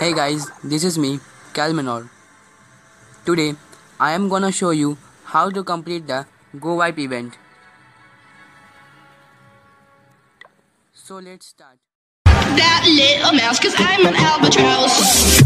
Hey guys, this is me, Calmanor. Today, I am gonna show you how to complete the Go Wipe event. So let's start. That little mouse, cause I'm an albatross.